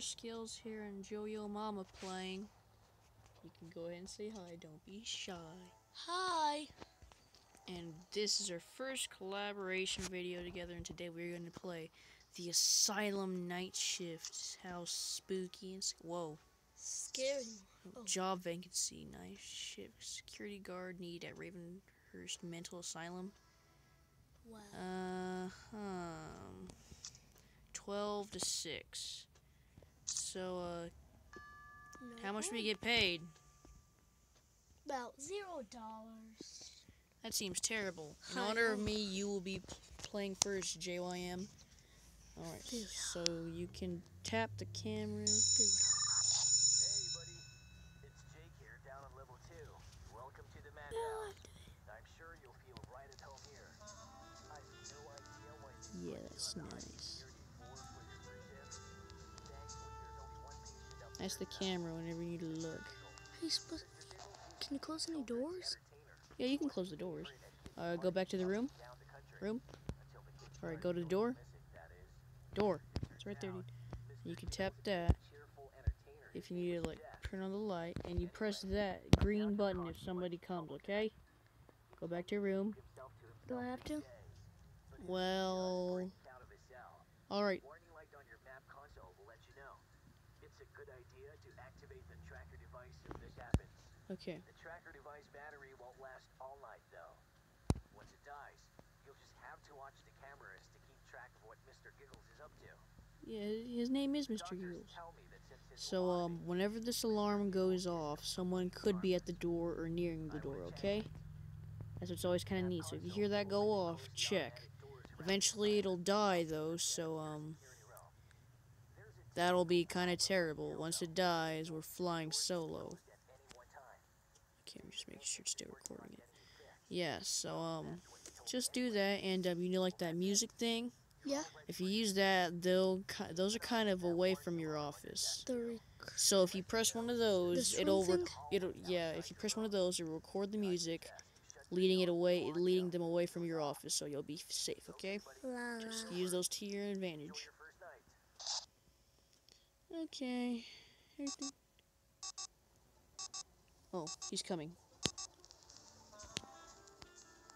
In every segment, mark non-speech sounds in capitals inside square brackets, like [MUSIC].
Skillz here and Yo-Yo Mama playing. You can go ahead and say hi, don't be shy. Hi. And this is our first collaboration video together, and today we're going to play The Asylum Night Shift. How spooky and... Whoa. Scary. Oh. Job vacancy, night shift, security guard need at Ravenhurst Mental Asylum. Wow. Uh, um, 12 to 6. So, uh, how much do we get paid? About zero dollars. That seems terrible. In I honor of me, you will be playing first, JYM. Alright, so you can tap the cameras. Hey, buddy. It's Jake here, down on level two. Welcome to the madhouse. I'm sure you'll feel right at home here. I have no idea why Yeah, that's nice. That's the camera whenever you need to look. Hey, supposed. Can you close any doors? Yeah, you can close the doors. Uh, go back to the room. Room. Alright, go to the door. Door. It's right there, dude. You can tap that if you need to, like, turn on the light. And you press that green button if somebody comes, okay? Go back to your room. Do I have to? Well, Out of his cell. alright. Warning light on your map console will let you know. It's a good idea to activate the tracker device if this happens. Okay. The tracker device battery won't last all night, though. Once it dies, you'll just have to watch the cameras to keep track of what Mr. Giggles is up to. Yeah, his name is Mr. Giggles. tell me that since his So, um, whenever this alarm goes off, someone could be at the door or nearing the door, okay? That's what's always kind of neat. So if you hear that go off, check. Eventually it'll die, though, so, um, that'll be kind of terrible. Once it dies, we're flying solo. I'm just making sure it's still recording it. Yeah, so, um, just do that, and, um, you know, like that music thing? Yeah. If you use that, they'll, those are kind of away from your office. So if you press one of those, it'll rec- it'll yeah. If you press one of those, it'll record the music, leading it away, leading them away from your office, so you'll be safe. Okay, la, la. just use those to your advantage. Okay. Oh, he's coming.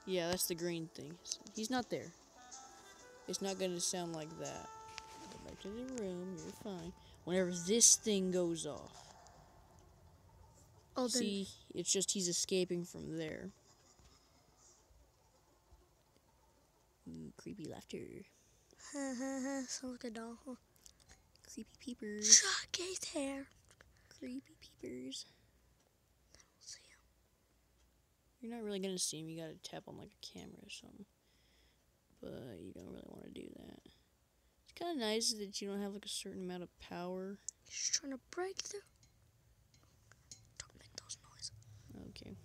Yeah, that's the green thing. He's not there. It's not gonna sound like that. Go back to the room. You're fine. Whenever this thing goes off. Oh. See, it's just he's escaping from there. Ooh, creepy laughter. [LAUGHS] Sounds like a doll. Creepy peepers. Shotcase hair. Creepy peepers. See ya. You're not really gonna see him. You gotta tap on like a camera or something. But you don't really want to do that. It's kind of nice that you don't have like a certain amount of power. Just trying to break through. Don't make those noises. Okay.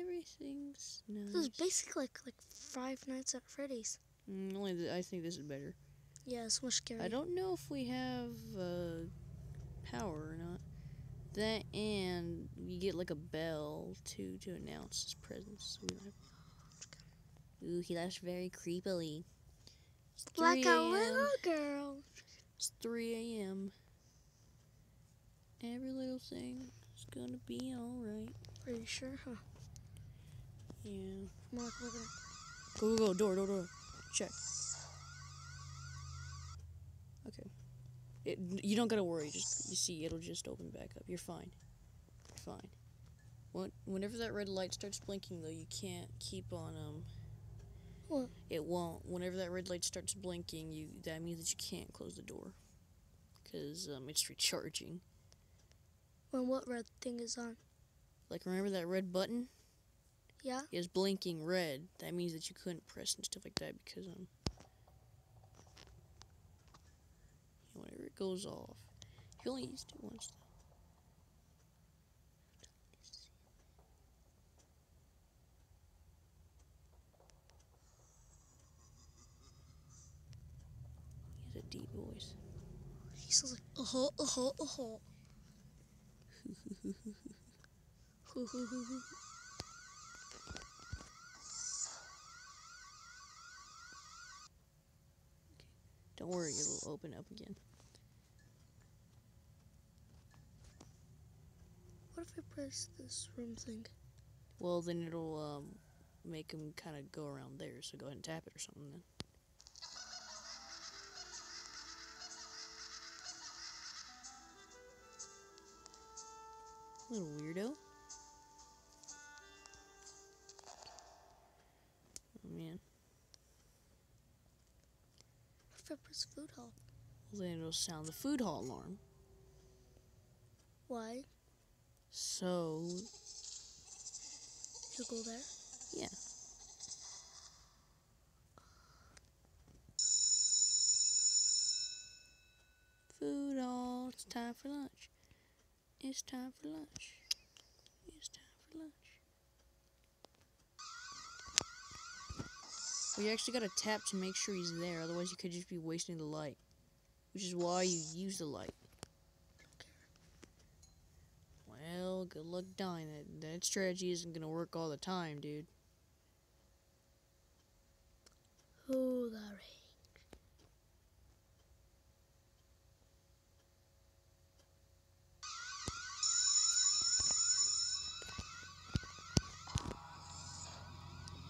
Everything's nice. This is basically like, like Five Nights at Freddy's. Mm, only th- I think this is better. Yeah, it's much scarier. I don't know if we have uh, power or not. That and you get like a bell too to announce his presence. We don't have- Ooh, he laughs very creepily. It's Like a little girl. It's 3 a.m. Every little thing is gonna be alright. Are you sure? Huh. Yeah. More like we're. Go, go, go, door, door, door. Check. It, you don't gotta worry. Just you see, it'll just open back up. You're fine. You're fine. When, whenever that red light starts blinking, though, you can't keep on um. What? It won't. Whenever that red light starts blinking, you that means that you can't close the door, cause um it's recharging. When what red thing is on? Like remember that red button Yeah? It's blinking red. That means that you couldn't press and stuff like that because um. Whenever it goes off, you only used it once. Though. He has a deep voice. He sounds like [LAUGHS] uh huh, uh huh, uh huh. Hoo, hoo, hoo, hoo. Don't worry, it'll open up again. If I press this room thing? Well, then it'll um, make him kind of go around there. So go ahead and tap it or something then. Little weirdo. Oh man. If I press food hall? Well, then it'll sound the food hall alarm. Why? So You go there? Yeah. Food hall. It's time for lunch. It's time for lunch. It's time for lunch. Well, you actually gotta tap to make sure he's there, otherwise you could just be wasting the light. Which is why you use the light. Well, good luck dying. That, that strategy isn't gonna work all the time, dude. Oh, the ring.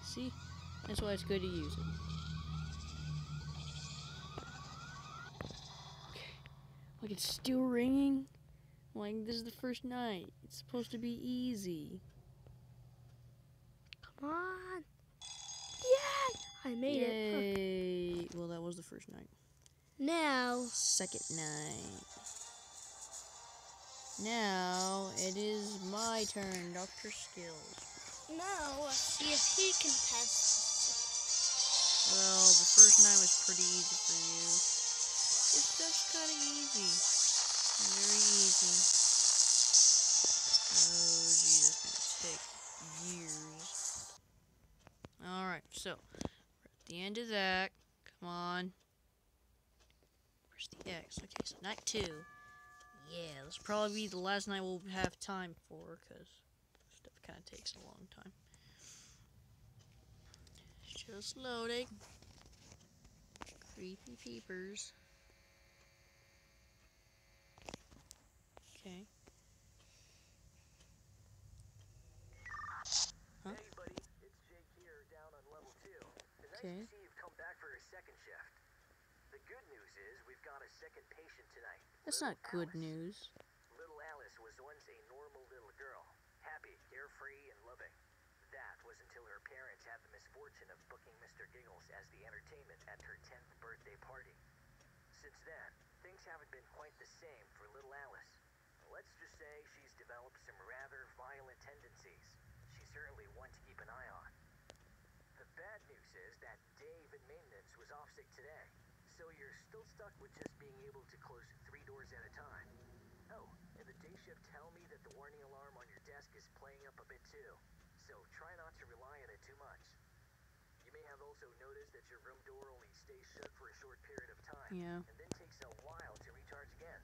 See? That's why it's good to use it. Okay. Like it's still ringing? Like this is the first night. It's supposed to be easy. Come on. Yay! I made it. Huh. Yay! Well, that was the first night. Now, Second night. Now it is my turn, Dr. Skillz. now see if he can pass. Well, the first night was pretty easy for you. It's just kind of easy. Very easy. Oh, gee, that's gonna take years. Alright, so, we're at the end of that. Come on. Where's the X? Okay, so night two. Yeah, this will probably be the last night we'll have time for, because stuff kind of takes a long time. Just loading. Creepy peepers. Okay. Huh? Hey, buddy, it's Jake here, down on level two. And nice Okay. to see you've come back for a second shift. The good news is we've got a second patient tonight. That's not good Alice. news. Little Alice was once a normal little girl, happy, carefree, and loving. That was until her parents had the misfortune of booking Mr. Giggles as the entertainment at her 10th birthday party. Since then, things haven't been quite the same for little Alice. Let's just say she's developed some rather violent tendencies. She's certainly one to keep an eye on. The bad news is that Dave in maintenance was off sick today, so you're still stuck with just being able to close three doors at a time. Oh, and the day shift tell me that the warning alarm on your desk is playing up a bit too, so try not to rely on it too much. You may have also noticed that your room door only stays shut for a short period of time, Yeah. and then takes a while to recharge again.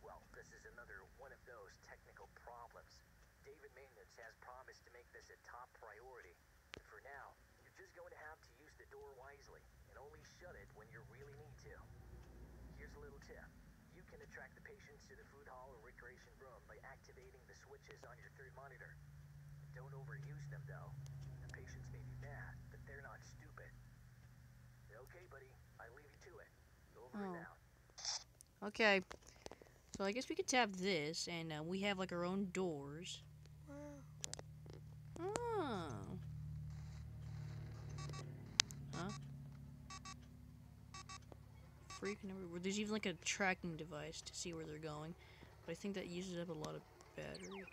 Well, this is another one of those technical problems. David Maintenance has promised to make this a top priority. But for now, you're just going to have to use the door wisely only shut it when you really need to. Here's a little tip. You can attract the patients to the food hall or recreation room by activating the switches on your third monitor. Don't overuse them though. The patients may be mad, but they're not stupid. Okay, buddy, I leave you to it. Over Oh. and out. Okay. So I guess we could tap this, and uh, we have like our own doors. Wow. Oh. Huh? There's even like a tracking device to see where they're going. But I think that uses up a lot of battery.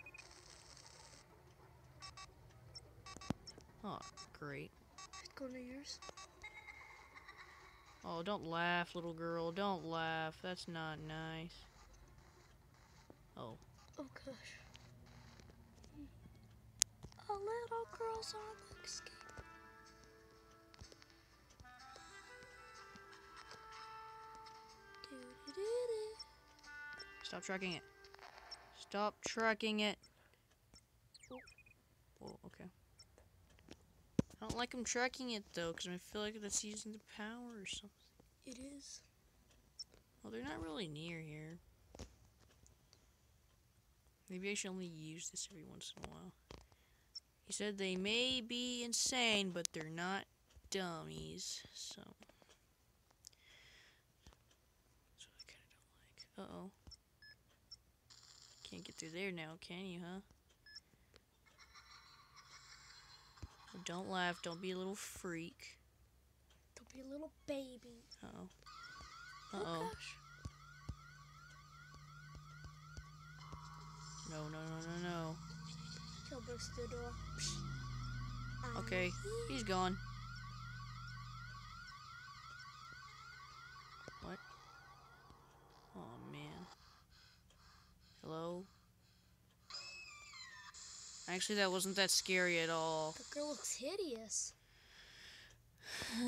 Oh, great. Go to yours. Oh, don't laugh, little girl. Don't laugh. That's not nice. Oh. Oh gosh. A little girl's on the escape. Stop tracking it. Stop tracking it. Oh, oh okay. I don't like him tracking it though, because I feel like that's using the power or something. It is. Well, they're not really near here. Maybe I should only use this every once in a while. He said they may be insane, but they're not dummies, so. That's what I kind of don't like. Uh oh. Can't get through there now, can you, huh? Oh, Don't laugh. Don't be a little freak. Don't be a little baby. Uh oh. Uh Oh. No, no, no, no, no. He'll burst the door. Okay, he's gone. What? Oh man. Hello? Actually, that wasn't that scary at all. The girl looks hideous. [SIGHS]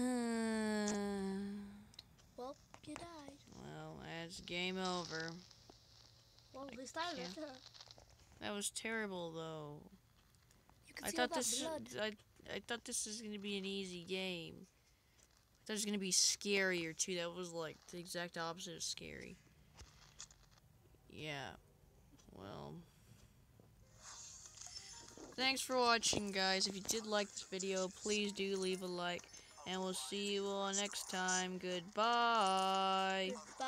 well, you died. Well, that's game over. Well, at least I lived. That was terrible, though. You can I see all thought that this. blood. I I thought this was gonna be an easy game. I thought it was gonna be scarier too. That was like the exact opposite of scary. Yeah. Well. Thanks for watching, guys. If you did like this video, please do leave a like, and we'll see you all next time. Goodbye. Goodbye.